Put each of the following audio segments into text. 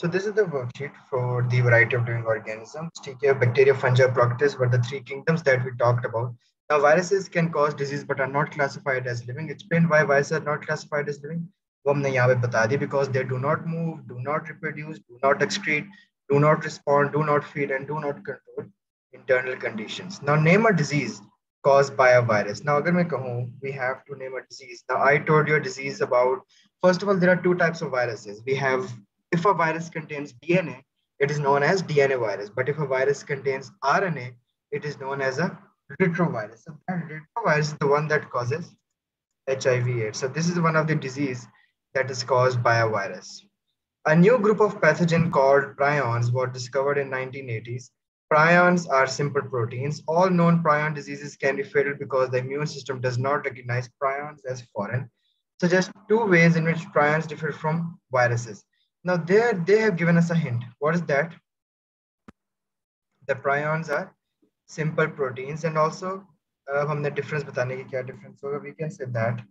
So this is the worksheet for the variety of living organisms. Bacteria, fungi, protists were the three kingdoms that we talked about. Now viruses can cause disease but are not classified as living. Explain why viruses are not classified as living. because they do not move, do not reproduce, do not excrete, do not respond, do not feed, and do not control internal conditions. Now name a disease caused by a virus. Now agar main kahun, we have to name a disease. Now I told you a disease about, first of all, there are two types of viruses. We have if a virus contains DNA, it is known as DNA virus. But if a virus contains RNA, it is known as a retrovirus. So that retrovirus is the one that causes HIV AIDS. So this is one of the disease that is caused by a virus. A new group of pathogen called prions was discovered in 1980s. Prions are simple proteins. All known prion diseases can be fatal because the immune system does not recognize prions as foreign. So just two ways in which prions differ from viruses. Now there they have given us a hint. What is that? The prions are simple proteins and also uh, हमने difference बताने की क्या difference होगा we can say that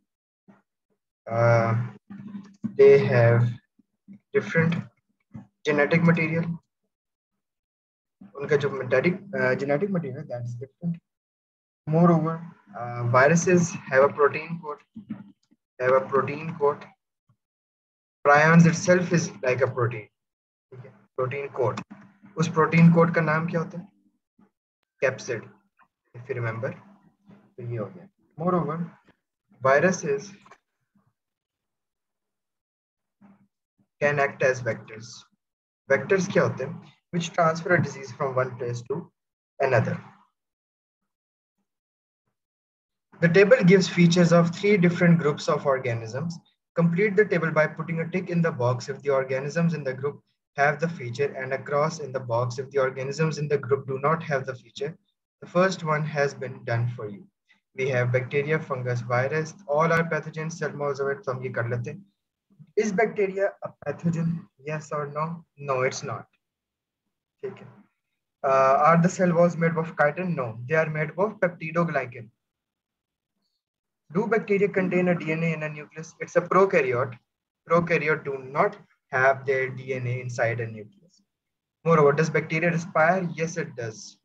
uh, they have different genetic material उनका जो genetic uh, genetic material that is different moreover uh, viruses have a protein code have a protein code prions itself is like a protein protein code उस protein code का नाम क्या होता है capsid if you remember तो ये हो गया moreover viruses can act as vectors vectors क्या होते हैं which transfer a disease from one place to another the table gives features of three different groups of organisms Complete the table by putting a tick in the box if the organisms in the group have the feature and a cross in the box if the organisms in the group do not have the feature. The first one has been done for you. We have bacteria, fungus, virus, all are pathogens, cell mosaic, so we kar lete. Is bacteria a pathogen? Yes or no? No, it's not. Okay. Uh, are the cell walls made of chitin? No, they are made of peptidoglycan. Do bacteria contain a DNA in a nucleus? It's a prokaryote. Prokaryote do not have their DNA inside a nucleus. Moreover, does bacteria respire? Yes, it does.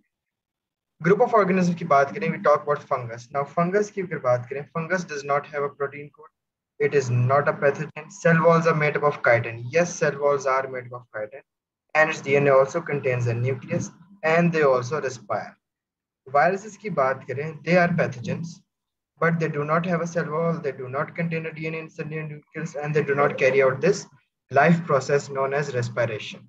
Group of organisms ki baat kare, we talk about fungus. Now, fungus ki baat kare, fungus does not have a protein code. It is not a pathogen. Cell walls are made up of chitin. Yes, cell walls are made up of chitin. And its DNA also contains a nucleus and they also respire. Viruses ki baat kare, they are pathogens but they do not have a cell wall, they do not contain a DNA in cell nucleus, and they do not carry out this life process known as respiration.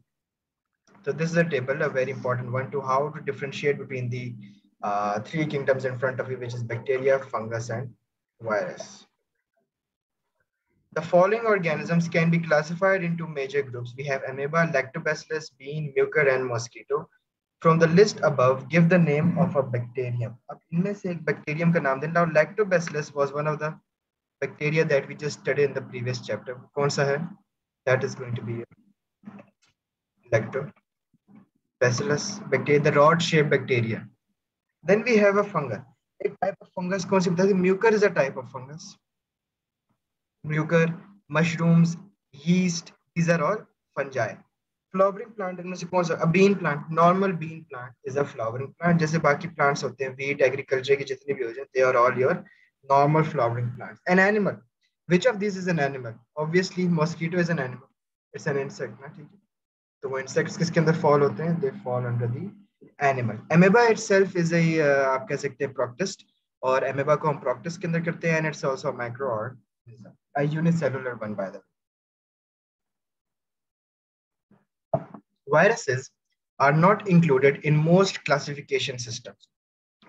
So this is a table, a very important one to how to differentiate between the uh, three kingdoms in front of you, which is bacteria, fungus, and virus. The following organisms can be classified into major groups. We have amoeba, lactobacillus, bean, mucor, and mosquito From the list above, give the name of a bacterium. अब इनमें से एक bacterium का नाम दें. Now, lactobacillus was one of the bacteria that we just studied in the previous chapter. कौन सा है? That is going to be lactobacillus bacteria, the rod-shaped bacteria. Then we have a fungus. A type of fungus कौन सी बताते? Mucor is a type of fungus. Mucor, mushrooms, yeast, these are all fungi. Flowering plant इनमें से कौन सा? Bean plant normal bean plant is a flowering plant जैसे बाकी plants होते हैं वीट एग्रीकल्चर के जितने भी हो जाते हैं और all your normal flowering plant an animal which of this is an animal obviously mosquito is an animal it's an insect ना, ठीक है? तो वो इंसेक्ट्स किसके अंदर फॉल होते हैं? They fall under the animal amoeba itself is a आप कह सकते हैं प्रोक्टिस्ट और एमेबा को हम प्रोक्टिस्ट के अंदर करते हैं and it's also microorganism a unicellular one by the way Viruses are not included in most classification systems.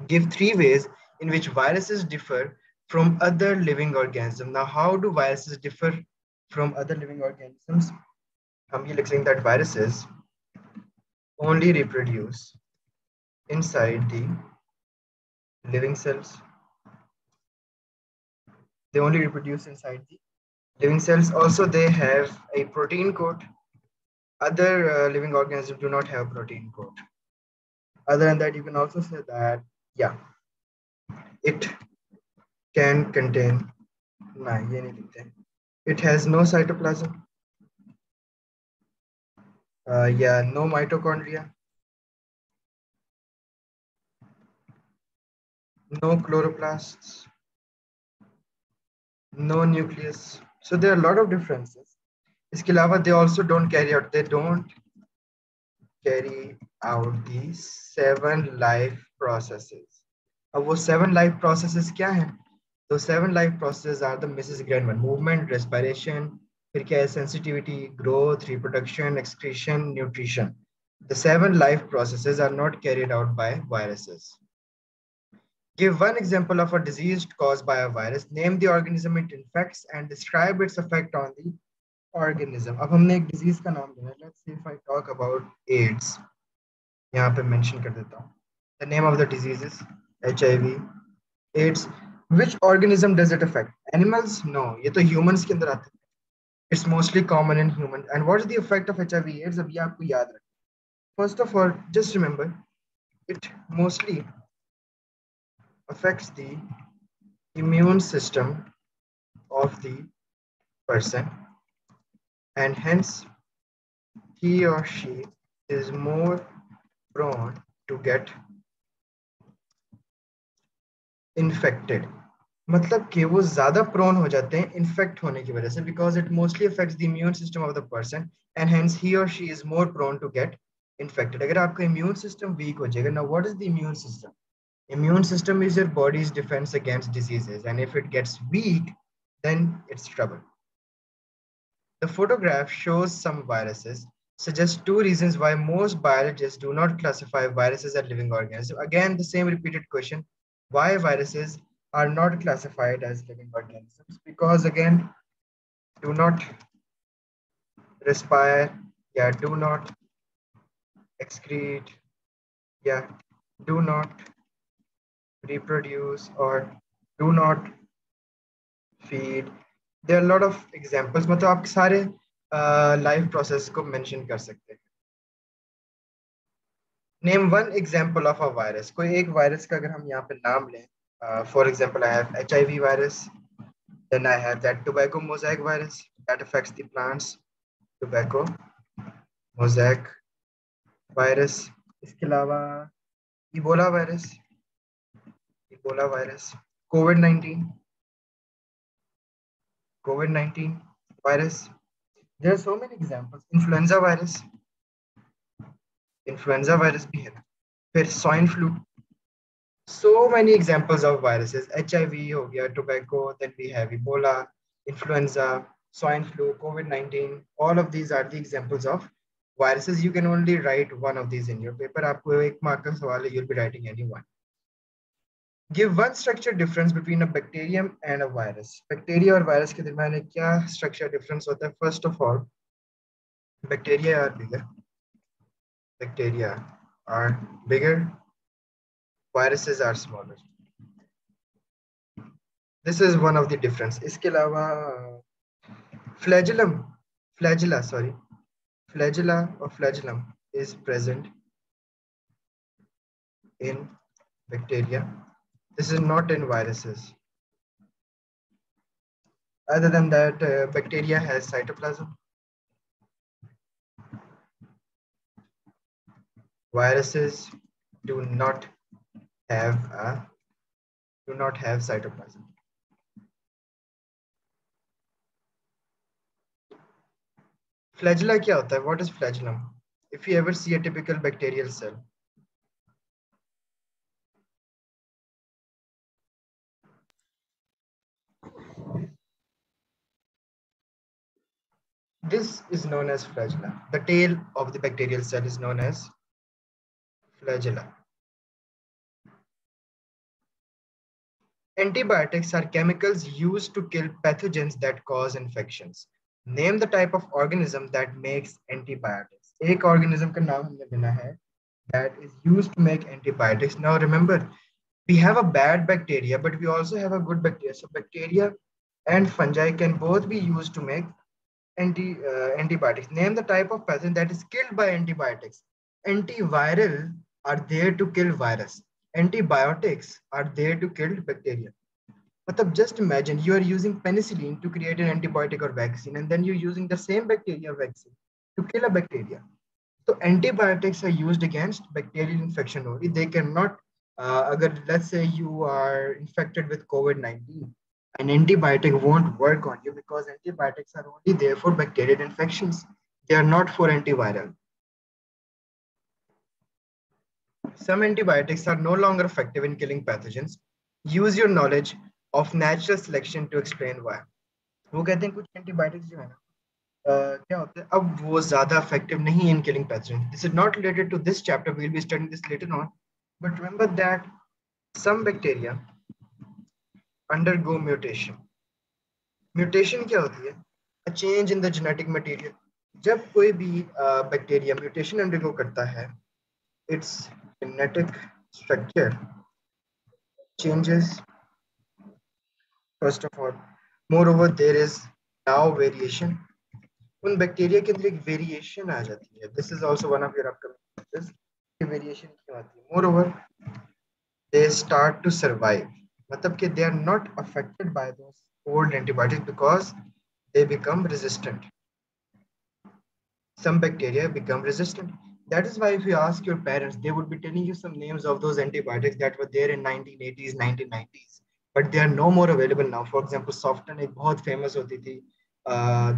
Give three ways in which viruses differ from other living organisms. Now, how do viruses differ from other living organisms? I'm saying that viruses only reproduce inside the living cells. They only reproduce inside the living cells. Also, they have a protein code other uh, living organisms do not have protein coat. Other than that, you can also say that, yeah, it can contain, nah, it has no cytoplasm. Uh, yeah, no mitochondria. No chloroplasts. No nucleus. So there are a lot of differences. Iske they also don't carry out, they don't carry out these seven life processes. Now, those seven life processes, kya hai? those seven life processes are the MRS GREN one movement, respiration, sensitivity, growth, reproduction, excretion, nutrition. The seven life processes are not carried out by viruses. Give one example of a disease caused by a virus, name the organism it infects, and describe its effect on the organism. अब हमने एक disease का नाम देना Let's see if I talk about AIDS. यहाँ पे mention कर देता हूँ. The name of the disease is HIV. AIDS. Which organism does it affect? Animals? No. ये तो humans के अंदर आते हैं. It's mostly common in humans. And what is the effect of HIV AIDS? अब ये आपको याद रखें. First of all, just remember, it mostly affects the immune system of the person and hence he or she is more prone to get infected मतलब कि वो ज्यादा prone हो जाते हैं इन्फेक्ट होने की वजह से because it mostly affects the immune system of the person and hence he और she is more prone to get infected अगर आपका इम्यून सिस्टम वीक हो जाएगा ना what is the immune system Immune system is your body's defense against diseases, and if it gets weak, then it's trouble. the photograph shows some viruses, suggests two reasons why most biologists do not classify viruses as living organisms. Again, the same repeated question, why viruses are not classified as living organisms? Because again, do not respire, yeah, do not excrete, yeah, do not reproduce or do not feed there lot of examples मतलब आप सारे life uh, process को mention कर सकते हैं। Name one example of a virus कोई एक virus का अगर हम यहाँ पे नाम लें for example I have H I V virus then I have that tobacco mosaic virus that affects the plants tobacco mosaic virus इसके अलावा Ebola virus Ebola virus COVID nineteen COVID-19 virus. There are so many examples. Influenza virus, influenza virus bhi hai. Fir swine flu. So many examples of viruses. HIV ho gaya, tobacco, then we have Ebola, influenza, swine flu, COVID-19. All of these are the examples of viruses. You can only write one of these in your paper. आपको एक mark का सवाल है, you'll be writing any one. Give one structure difference between a bacterium and a virus. Bacteria और virus के दरमियान क्या structure difference होता है? First of all, bacteria are bigger. Bacteria are bigger. Viruses are smaller. This is one of the difference. इसके अलावा flagellum, flagella, sorry, flagella or flagellum is present in bacteria this is not in viruses. Other than that, uh, bacteria has cytoplasm. Viruses do not have a do not have cytoplasm. Flagella क्या होता है? What is flagellum? If you ever see a typical bacterial cell, This is known as flagella. The tail of the bacterial cell is known as flagella. Antibiotics are chemicals used to kill pathogens that cause infections. Name the type of organism that makes antibiotics. एक organism का नाम हमने देना है that is used to make antibiotics. Now remember, we have a bad bacteria, but we also have a good bacteria. So bacteria and fungi can both be used to make anti uh, antibiotics. Name the type of pathogen that is killed by antibiotics. Antiviral are there to kill virus. Antibiotics are there to kill bacteria. But just imagine you are using penicillin to create an antibiotic or vaccine, and then you're using the same bacteria vaccine to kill a bacteria. So antibiotics are used against bacterial infection only. They cannot, uh, agar, let's say you are infected with COVID-19, an antibiotic won't work on you because antibiotics are only there for bacterial infections. They are not for antiviral. Some antibiotics are no longer effective in killing pathogens. Use your knowledge of natural selection to explain why. वो कहते हैं कुछ antibiotics जो है ना क्या होता है अब वो ज्यादा इफेक्टिव नहीं इन killing pathogen this is not related to this chapter we will B studying this later on but remember that some bacteria undergo mutation mutation क्या होती है a change in the genetic material जब कोई भी bacteria mutation undergo करता है its genetic structure changes first of all moreover there is now variation उन bacteria के अंदर एक वेरिएशन आ जाती है this is also one of your upcoming variation क्यों आती है moreover they start to survive मतलब कि they are not affected by those old antibiotics because they become resistant some bacteria become resistant that is why if you ask your parents they would be telling you some names of those antibiotics that were there in 1980s 1990s but they are no more available now for example soften एक बहुत famous होती थी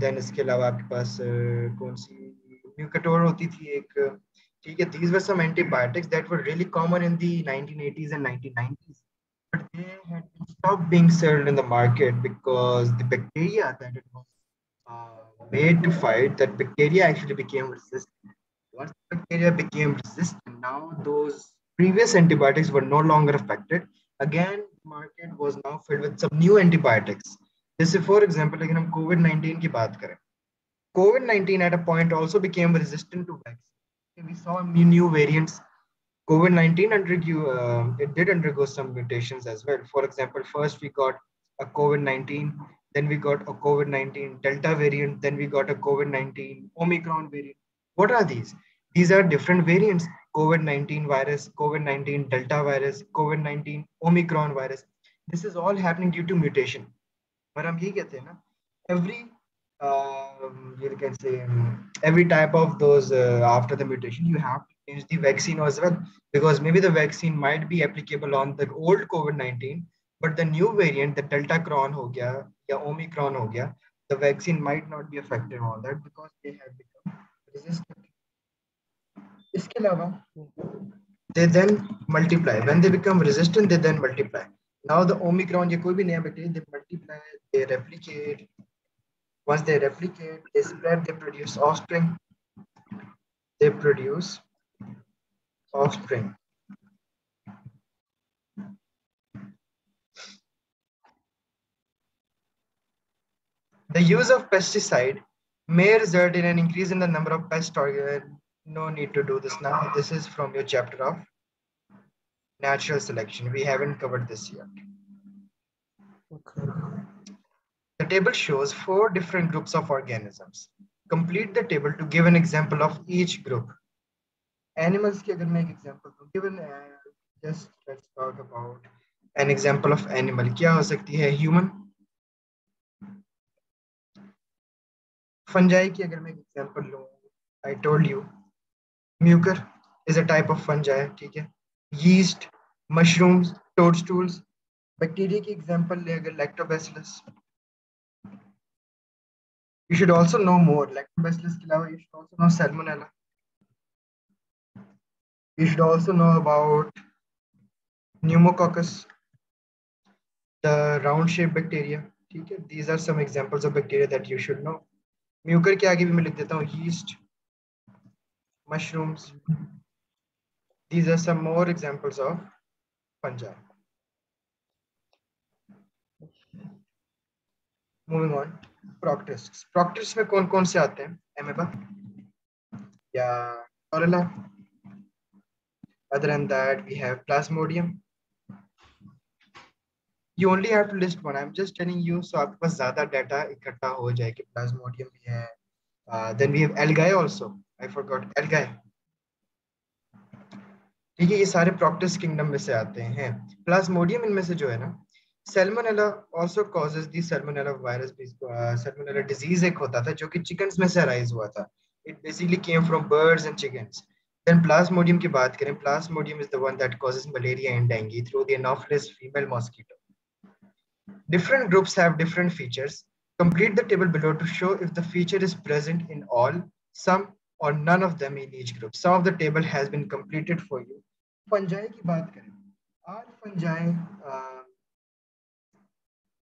then इसके अलावा आपके पास कौन सी म्यूकटोर होती थी एक ठीक है these were some antibiotics that were really common in the 1980s and 1990s but they had been stopped being sold in the market because the bacteria that it was uh, made to fight that bacteria actually became resistant once the bacteria became resistant now those previous antibiotics were no longer effective again market was now filled with some new antibiotics जैसे for example अगर हम Covid nineteen की बात करें Covid nineteen eight a point also became resistant to vaccine we saw new variants COVID-19 undergo, uh, it did undergo some mutations as well. For example, first we got a COVID-19, then we got a COVID-19 Delta variant, then we got a COVID-19 Omicron variant. What are these? These are different variants, COVID-19 virus, COVID-19 Delta virus, COVID-19 Omicron virus. This is all happening due to mutation. But I'm here, every um, you can say um, every type of those uh, after the mutation you have to change the vaccine as well because maybe the vaccine might be applicable on the old covid-19 but the new variant the delta cron ho gaya ya omicron ho gaya the vaccine might not be effective on that because they have become resistant. Iske alawa they then multiply. When they become resistant they then multiply. Now the omicron ye koi bhi naya bacteria they multiply they replicate. Once they replicate they spread they produce offspring. They produce offspring the use of pesticide may result in an increase in the number of pest targets. No need to do this now. This is from your chapter of natural selection. We haven't covered this yet. Okay. The table shows four different groups of organisms. Complete the table to give an example of each group. Animals की अगर मैं एक example दूँ given just let's talk about an example of animal क्या हो सकती है? Human fungi की अगर मैं एक एग्जांपल लूँ I told you mucor is a type of fungi ठीक है? यीस्ट मशरूम्स टोडस्टूल्स बैक्टीरिया की एग्जांपल ले अगर lactobacillus you should also know more. Lactobacillus के अलावा you should also know salmonella. You should also know about pneumococcus, the round-shaped bacteria. ठीक है? These are some examples of bacteria that you should know. Mucor के आगे भी मैं लिख देता हूँ yeast, mushrooms. These are some more examples of fungi. Moving on, proctists. Proctists में कौन कौन से आते हैं? Amoeba या Chlorella. Other than that, we have Plasmodium. You only have to list one. I'm just telling you, so आपके पास ज़्यादा data इकट्ठा हो जाए कि Plasmodium भी है. Uh, then we have Algae also. I forgot Algae. ठीक है ये सारे प्रॉक्टिस किंगडम में से आते हैं प्लाज्मोडियम इनमें से जो है ना salmonella also causes the salmonella virus salmonella disease एक होता था जो कि चिकन में से अराइज हुआ था it basically came from birds and chickens. Then plasmodium ki baat kare. Plasmodium is the one that causes malaria and dengue through the anopheles female mosquito. Different groups have different features. Complete the table below to show if the feature is present in all, some or none of them in each group. Some of the table has been completed for you. Fungi ki baat kare. Are fungi, uh,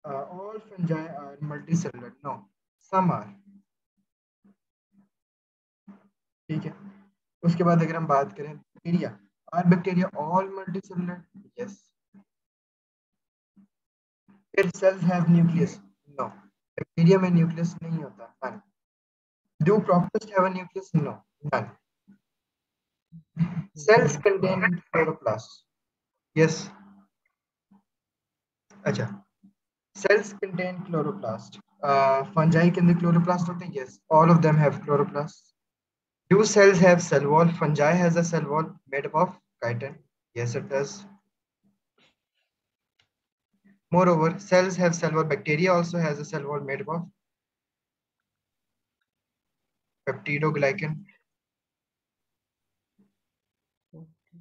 uh, all fungi are multicellular? No, some are. ठीक है उसके बाद अगर हम बात करें bacteria are bacteria all multicellular yes फिर cells have nucleus no bacteria में न्यूक्लियस नहीं होता. None do protist have a nucleus no none cells contain chloroplast yes अच्छा. Contain chloroplast uh, fungi के अंदर chloroplast होते हैं? Yes. All of them have chloroplast do cells have cell wall fungi has a cell wall made up of chitin yes it does moreover cells have cell wall bacteria also has a cell wall made up of peptidoglycan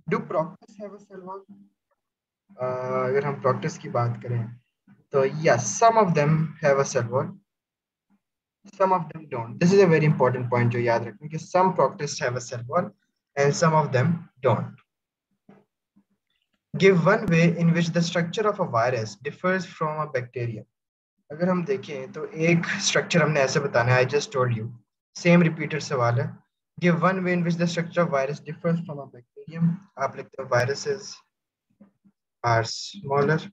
do protists have a cell wall uh, अगर हम protist की बात करें so yes, some of them have a cell wall. Some of them don't. This is a very important point to yaad rakhna because some protists have a cell wall and some of them don't. Give one way in which the structure of a virus differs from a bacteria. अगर हम देखें तो एक structure हमने ऐसे बताना है I just told you same repeated सवाल है give one way in which the structure of virus differs from a bacterium आप लिखते हैं viruses are smaller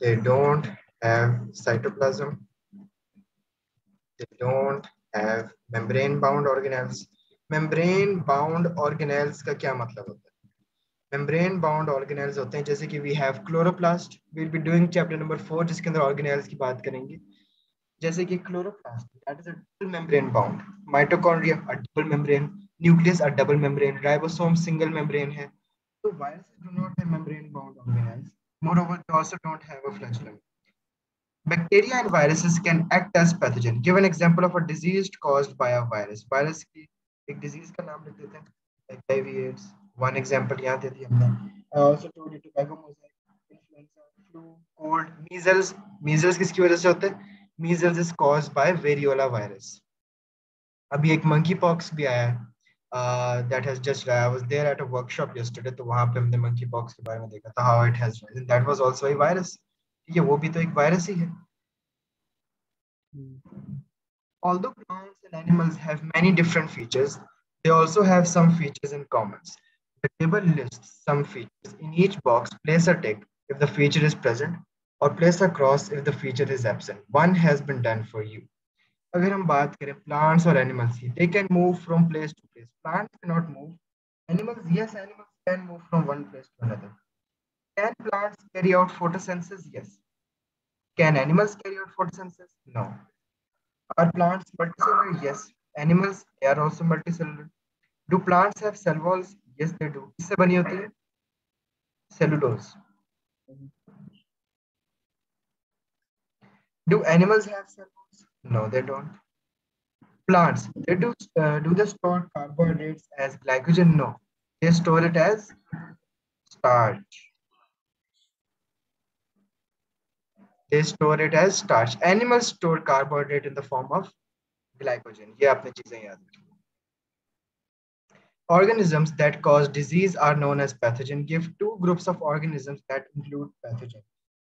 they don't have cytoplasm. They don't have membrane bound organelles. Membrane bound organelles का क्या मतलब होता है membrane bound organelles होते हैं जैसे कि we have chloroplast we'll be doing chapter number four जिसके अंदर organelles की बात करेंगे जैसे कि chloroplast that is a double membrane bound mitochondria a double membrane nucleus a double membrane ribosome single membrane है तो viruses do not have membrane bound organelles Moreover, they also don't have a flagellum. Bacteria and viruses can act as pathogen. Give an example of a disease caused by a virus. Virus की एक disease का नाम लिख देते हैं like HIV AIDS. One example यहाँ दे दी हमने. I also told you tobacco mosaic, influenza, flu, cold, measles. Measles किसकी वजह से होते हैं? Measles is caused by variola virus. अभी एक monkey pox भी आया है. uh, that has just I was there at a workshop yesterday तो वहाँ पे हमने monkey pox के बारे में देखा था how it has risen that was also a virus ठीक है वो भी तो एक virus ही है although plants and animals have many different features they also have some features in common the table lists some features in each box place a tick if the feature is present or place a cross if the feature is absent one has been done for you अगर हम बात करें plants और animals की they can move from place to place plants can not move animals yes animals can move from one place to another can plants carry out photosynthesis yes can animals carry out photosynthesis no are plants multicellular yes animals they are also multicellular do plants have cell walls yes they do किससे बनी होती है cellulose do animals have cell no, they don't. Plants, they do uh, do they store carbohydrates as glycogen? No, they store it as starch. they store it as starch. Animals store carbohydrate in the form of glycogen. Ye aapne cheezein yaad rakhi organisms that cause disease are known as pathogen. Give two groups of organisms that include pathogen.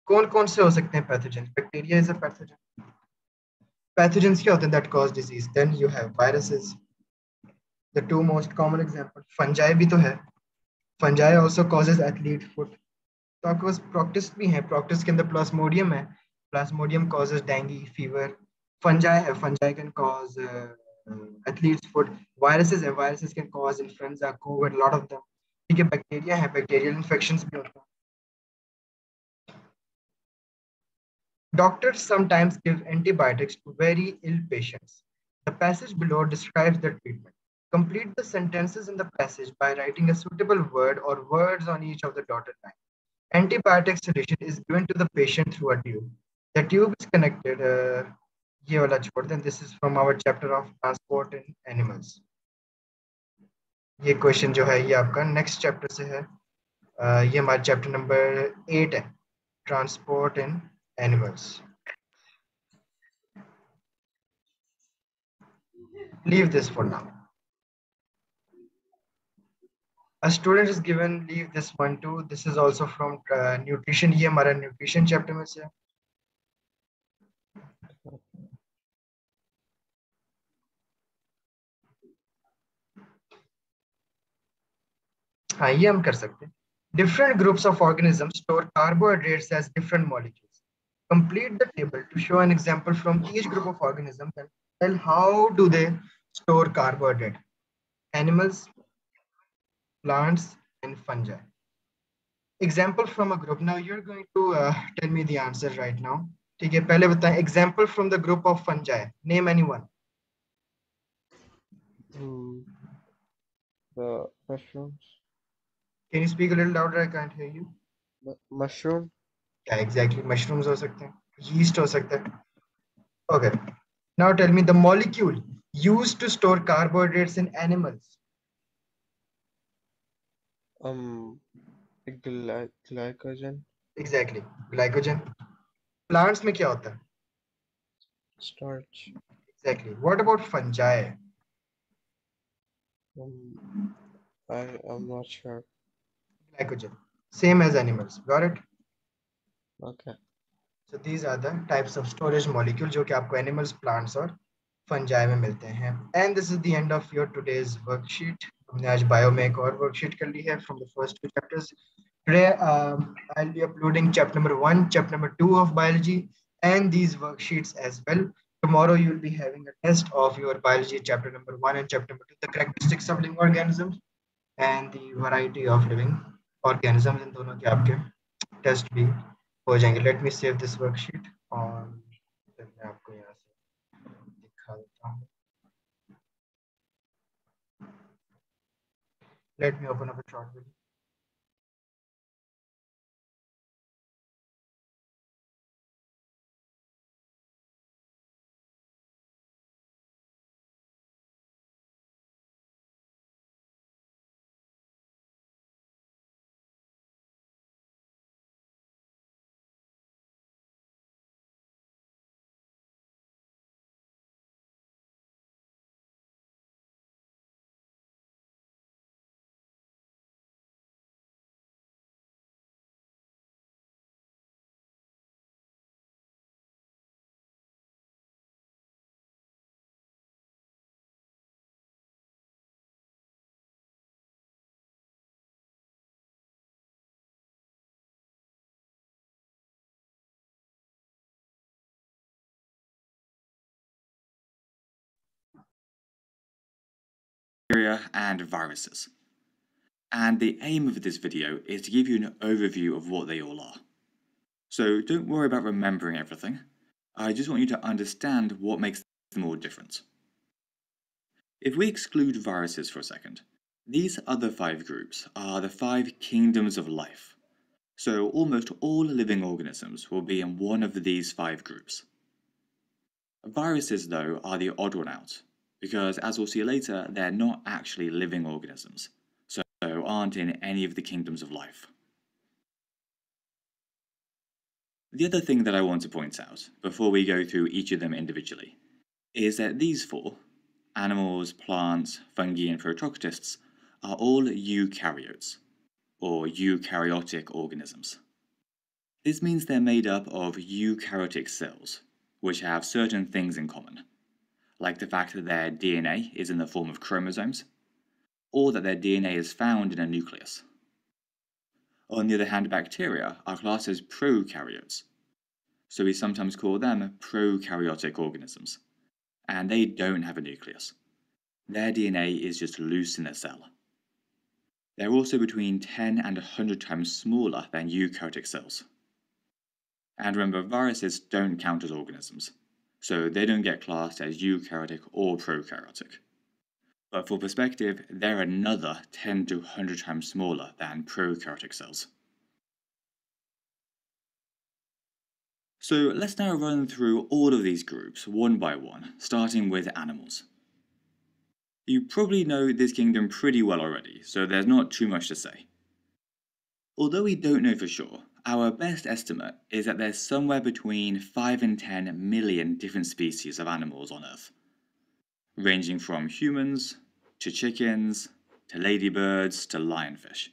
kaun kaun se ho pathogen? Bacteria is a pathogen. Pathogens kya hote that cause disease? Then you have viruses. The two most common examples. fungi fungi also causes athlete foot तो आपके पास practice भी है practice के अंदर Plasmodium है Plasmodium causes dengue fever fungi है fungi can cause uh, athlete's foot viruses है viruses can cause influenza covid a lot of them ठीक है बैक्टीरिया है बैक्टीरियल इन्फेक्शंस भी होते हैं Doctors sometimes give antibiotics to very ill patients. The passage below describes the treatment. Complete the sentences in the passage by writing a suitable word or words on each of the dotted lines. Antibiotic solution is given to the patient through a tube. The tube is connected. Uh, ये वाला छोड़ दें this is from our chapter of transport in animals ये question जो है ये आपका next chapter से है uh, ये हमारा चैप्टर नंबर एट है transport in animals leave this for now a student is given leave this one too this is also from uh, nutrition ये हमारा nutrition chapter में से हाँ ये हम कर सकते हैं different groups of organisms store carbohydrates as different molecules complete the table to show an example from each group of organisms and tell how do they store carbohydrate animals plants and fungi example from a group now you're going to uh, tell me the answer right now ठीक है पहले बताएं example from the group of fungi name anyone Mm, the mushrooms. can you speak a little louder i can't hear you Mu- mushroom. yeah exactly mushrooms हो सकते हैं yeast हो सकता है okay now tell me the molecule used to store carbohydrates in animals Um, gly glycogen. exactly glycogen plants में क्या होता है Starch. exactly what about fungi Um, I I'm not sure. glycogen same as animals got it Okay. so these are the types of storage molecule जो कि आपको animals plants और fungi में मिलते हैं and this is the end of your today's worksheet हमने आज bio में एक और वर्कशीट कर ली है from the first two chapters today I will be uploading chapter number 1 chapter number 2 of biology and these worksheets as well tomorrow you will be having a test of your biology chapter number 1 and chapter number 2 the characteristics of living organisms and the variety of living organisms in dono ke aapke test bhi ho jayenge let me save this worksheet और मैं आपको यहाँ Let me open up a short video. Bacteria and viruses. And the aim of this video is to give you an overview of what they all are. So don't worry about remembering everything. I just want you to understand what makes them all different. If we exclude viruses for a second, these other five groups are the five kingdoms of life. So almost all living organisms will be in one of these five groups. Viruses, though, are the odd one out, because as we'll see later, they're not actually living organisms, so aren't in any of the kingdoms of life. The other thing that I want to point out, before we go through each of them individually, is that these four, animals, plants, fungi and protoctists, are all eukaryotes, or eukaryotic organisms. This means they're made up of eukaryotic cells, which have certain things in common, like the fact that their DNA is in the form of chromosomes, or that their DNA is found in a nucleus. On the other hand, bacteria are classed as prokaryotes, so we sometimes call them prokaryotic organisms, and they don't have a nucleus. Their DNA is just loose in a cell. They're also between 10 and 100 times smaller than eukaryotic cells. And remember, viruses don't count as organisms, so they don't get classed as eukaryotic or prokaryotic. But for perspective, they're another 10 to 100 times smaller than prokaryotic cells. So let's now run through all of these groups one by one, starting with animals. You probably know this kingdom pretty well already, so there's not too much to say. Although we don't know for sure, our best estimate is that there's somewhere between 5 and 10 million different species of animals on Earth, ranging from humans to chickens to ladybirds to lionfish.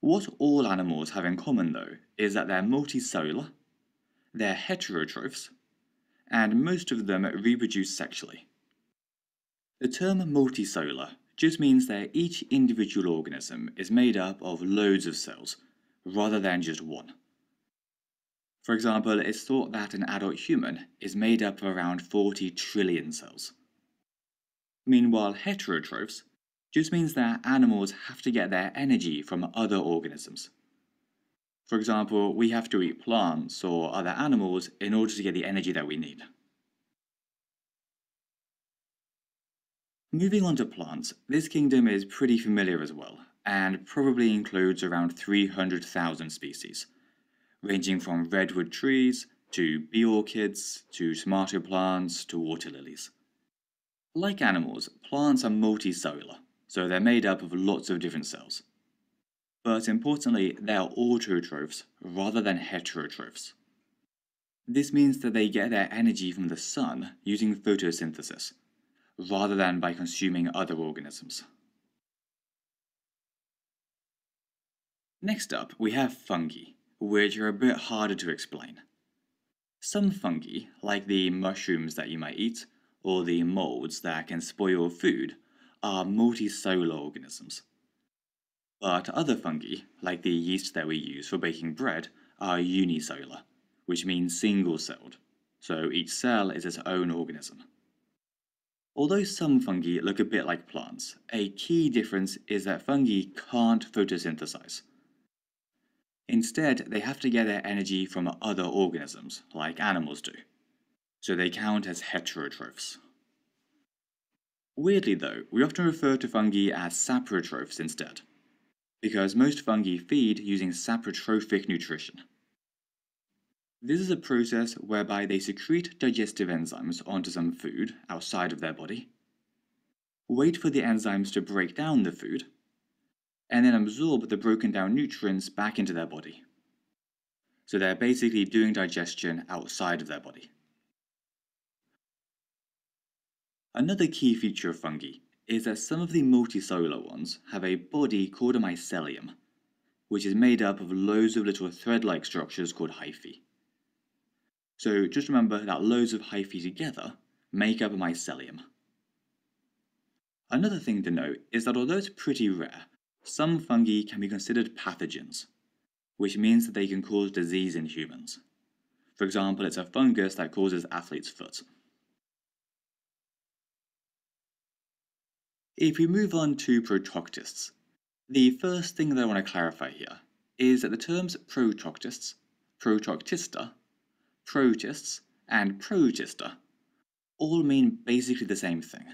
What all animals have in common, though, is that they're multicellular, they're heterotrophs, and most of them reproduce sexually. The term multicellular just means that each individual organism is made up of loads of cells, rather than just one. For example, it's thought that an adult human is made up of around 40 trillion cells. Meanwhile, heterotrophs just means that animals have to get their energy from other organisms. For example, we have to eat plants or other animals in order to get the energy that we need. Moving on to plants, this kingdom is pretty familiar as well, and probably includes around 300,000 species, ranging from redwood trees to bee orchids to tomato plants to water lilies. Like animals, plants are multicellular, so they're made up of lots of different cells. But importantly, they are autotrophs rather than heterotrophs. This means that they get their energy from the sun using photosynthesis, rather than by consuming other organisms. Next up, we have fungi, which are a bit harder to explain. Some fungi, like the mushrooms that you might eat, or the molds that can spoil food, are multicellular organisms. But other fungi, like the yeast that we use for baking bread, are unicellular, which means single-celled, so each cell is its own organism. Although some fungi look a bit like plants, a key difference is that fungi can't photosynthesize. Instead, they have to get their energy from other organisms, like animals do. So they count as heterotrophs. Weirdly though, we often refer to fungi as saprotrophs instead, because most fungi feed using saprotrophic nutrition. This is a process whereby they secrete digestive enzymes onto some food outside of their body, wait for the enzymes to break down the food, and then absorb the broken down nutrients back into their body. So they're basically doing digestion outside of their body. Another key feature of fungi is that some of the multicellular ones have a body called a mycelium, which is made up of loads of little thread-like structures called hyphae. So just remember that loads of hyphae together make up a mycelium. Another thing to note is that although it's pretty rare, some fungi can be considered pathogens, which means that they can cause disease in humans. For example, it's a fungus that causes athlete's foot. If we move on to protoctists, the first thing that I want to clarify here is that the terms protoctists, protoctista, protists, and protista all mean basically the same thing.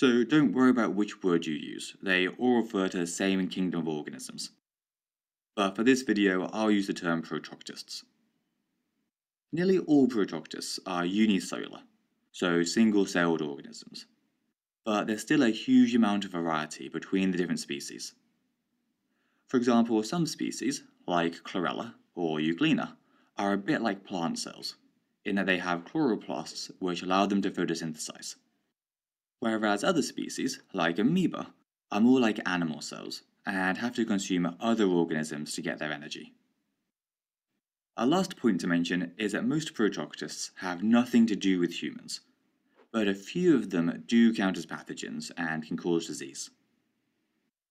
So don't worry about which word you use, they all refer to the same kingdom of organisms. But for this video, I'll use the term protoctists. Nearly all protoctists are unicellular, so single-celled organisms. But there's still a huge amount of variety between the different species. For example, some species, like Chlorella or Euglena, are a bit like plant cells, in that they have chloroplasts which allow them to photosynthesize. Whereas other species, like amoeba, are more like animal cells and have to consume other organisms to get their energy. A last point to mention is that most protoctists have nothing to do with humans, but a few of them do count as pathogens and can cause disease.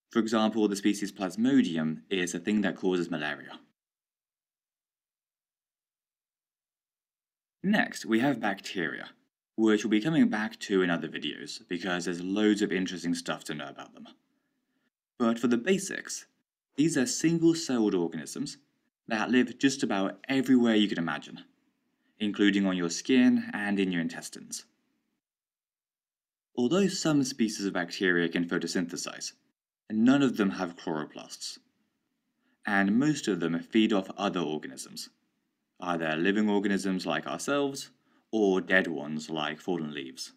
For example, the species Plasmodium is a thing that causes malaria. Next, we have bacteria, which we'll be coming back to in other videos because there's loads of interesting stuff to know about them. But for the basics, these are single-celled organisms that live just about everywhere you can imagine, including on your skin and in your intestines. Although some species of bacteria can photosynthesize, none of them have chloroplasts, and most of them feed off other organisms, either living organisms like ourselves or dead ones like fallen leaves.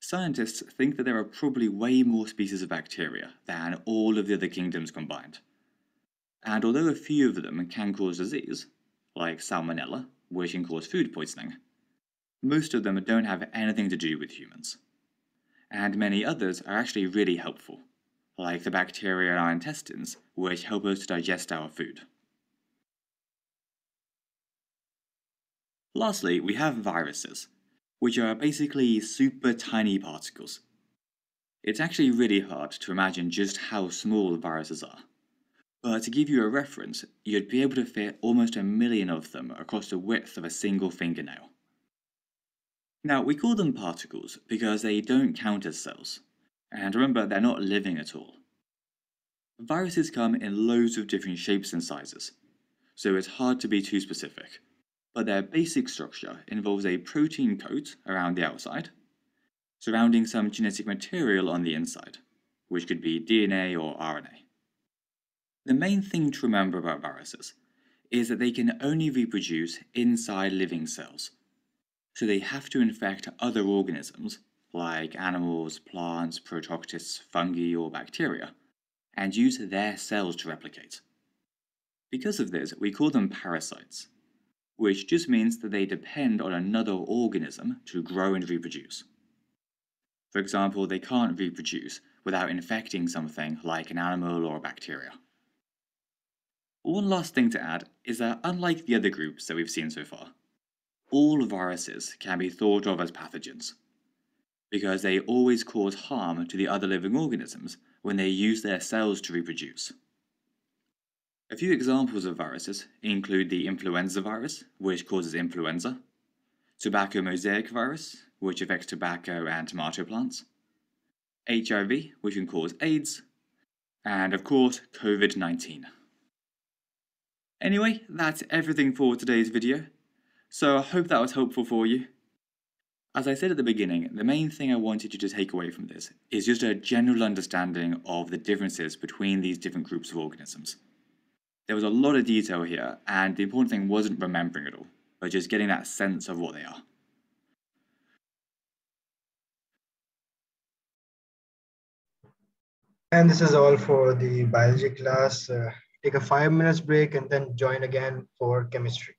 Scientists think that there are probably way more species of bacteria than all of the other kingdoms combined. And although a few of them can cause disease, like salmonella, which can cause food poisoning, most of them don't have anything to do with humans. And many others are actually really helpful, like the bacteria in our intestines, which help us to digest our food. Lastly, we have viruses, which are basically super tiny particles. It's actually really hard to imagine just how small viruses are. But to give you a reference, you'd be able to fit almost a million of them across the width of a single fingernail. Now, we call them particles because they don't count as cells, and remember, they're not living at all. Viruses come in loads of different shapes and sizes, so it's hard to be too specific but their basic structure involves a protein coat around the outside, surrounding some genetic material on the inside, which could be DNA or RNA. The main thing to remember about viruses is that they can only reproduce inside living cells, so they have to infect other organisms like animals, plants, protoctists, fungi, or bacteria, and use their cells to replicate. Because of this, we call them parasites, which just means that they depend on another organism to grow and reproduce. For example, they can't reproduce without infecting something like an animal or a bacteria. One last thing to add is that unlike the other groups that we've seen so far, all viruses can be thought of as pathogens, because they always cause harm to the other living organisms when they use their cells to reproduce. A few examples of viruses include the influenza virus, which causes influenza, tobacco mosaic virus, which affects tobacco and tomato plants, HIV, which can cause AIDS, and of course, COVID 19. Anyway, that's everything for today's video, so I hope that was helpful for you. As I said at the beginning, the main thing I wanted you to take away from this is just a general understanding of the differences between these different groups of organisms. There was a lot of detail here, and the important thing wasn't remembering it all, but just getting that sense of what they are. And this is all for the biology class. Uh, take a five minutes break and then join again for chemistry.